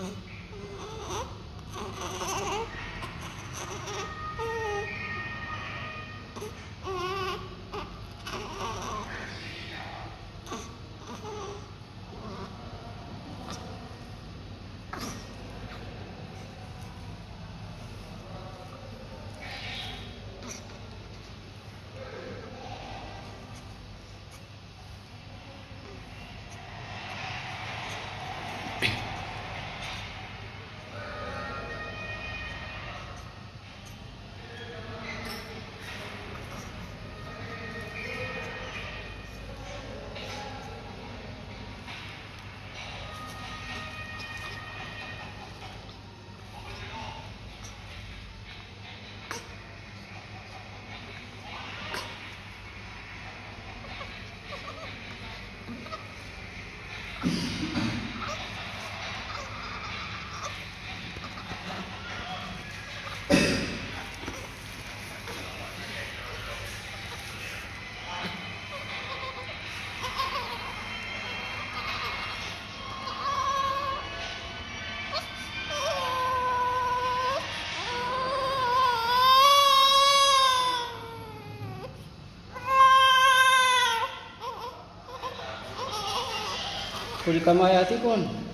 Mm-mm. Kuli kamay ati kon.